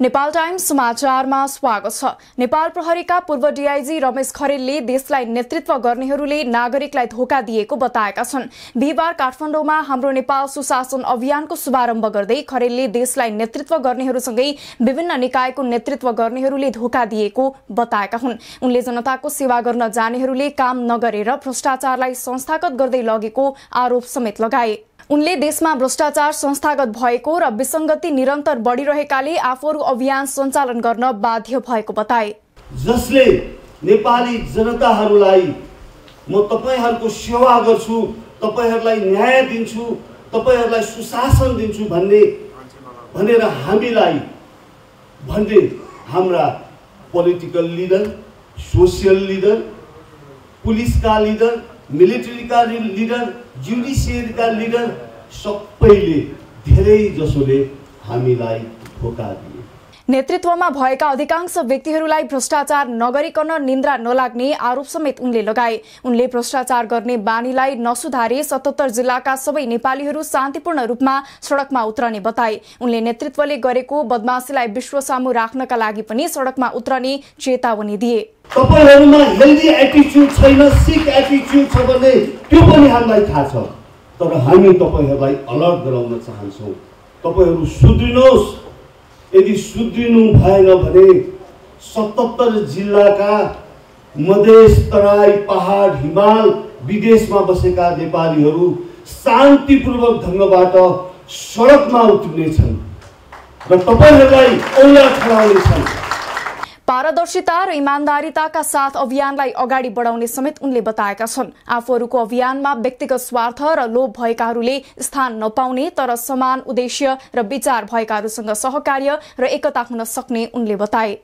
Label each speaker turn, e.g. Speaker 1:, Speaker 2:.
Speaker 1: Nepal times समाचारमा स्वागत छ। नेपाल प्रहरीका पूर्व डीआईजी रमेश खरेलले देशलाई नेतृत्व गर्नेहरूले नागरिकलाई धोका दिएको बताएका छन्। बिहिबार काठमाडौँमा हाम्रो नेपाल सुशासन अभियानको शुभारम्भ गर्दै खरेलले देशलाई नेतृत्व गर्नेहरूसँगै विभिन्न निकायको नेतृत्व गर्नेहरूले धोका दिएको बताएका हुन्। उनले जनताको सेवा गर्न जानेहरूले काम नगरेर भ्रष्टाचारलाई संस्थागत गर्दै लगेको आरोप समेत लगाए। उनले देशमा भ्रष्टाचार संस्थागत भएको र विसङ्गति निरन्तर बढिरहेकाले आफूहरू अभियान सञ्चालन गर्न बाध्य भएको बताए।
Speaker 2: जसले नेपाली जनताहरूलाई म तपाईँहरूको सेवा गर्छु तपाईँहरूलाई न्याय दिन्छु तपाईँहरूलाई सुशासन दिन्छु भन्ने भनेर हामीलाई भन्ने हाम्रा पोलिटिकल लिडर सोसियल लिडर पुलिसका लिडर मिलिट्रीका लिडर जुडिसियरीका लिडर सबैले धेरै जसोले हामीलाई धोका दिए।
Speaker 1: नेतृत्वमा भएका अधिकांश व्यक्तिहरूलाई भ्रष्टाचार नगरिकन निन्द्रा नलाग्ने आरोप समेत उनले लगाए। उनले भ्रष्टाचार गर्ने बानीलाई नसुधारे सतहत्तर जिल्लाका सबै नेपालीहरू शान्तिपूर्ण रूपमा सड़कमा उत्रने बताए। उनले नेतृत्वले गरेको बदमाशीलाई विश्व सामु राख्नका लागि पनि सड़कमा उत्रने चेतावनी दिए।
Speaker 2: तपाईँहरूमा हेल्दी एटिच्युड छैन सिक एटिच्युड छ भने त्यो पनि हामीलाई थाहा छ। तर हामी तपाईँहरूलाई अलर्ट गराउन चाहन्छौँ। तपाईँहरू सुध्रिनुहोस्। यदि सुध्रिनु भएन भने सतहत्तर जिल्लाका मधेस तराई पहाड हिमाल विदेशमा बसेका नेपालीहरू शान्तिपूर्वक ढङ्गबाट सडकमा उत्रिनेछन् र तपाईँहरूलाई औला छडाउनेछन्
Speaker 1: पारदर्शिता र इमान्दारिताका साथ अभियानलाई अगाडि बढाउने समेत उनले बताएका छन्। आफूहरूको अभियानमा व्यक्तिगत स्वार्थ र लोभ भएकाहरूले स्थान नपाउने तर समान उद्देश्य र विचार भएकाहरूसँग सहकार्य र एकता हुन सक्ने उनले बताए।